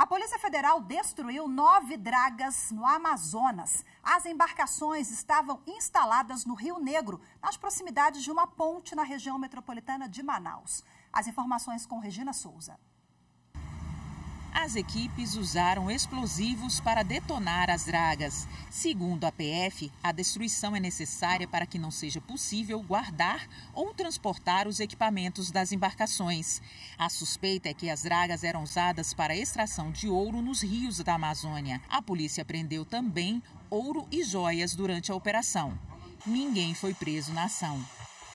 A Polícia Federal destruiu nove dragas no Amazonas. As embarcações estavam instaladas no Rio Negro, nas proximidades de uma ponte na região metropolitana de Manaus. As informações com Regina Souza. As equipes usaram explosivos para detonar as dragas. Segundo a PF, a destruição é necessária para que não seja possível guardar ou transportar os equipamentos das embarcações. A suspeita é que as dragas eram usadas para extração de ouro nos rios da Amazônia. A polícia prendeu também ouro e joias durante a operação. Ninguém foi preso na ação.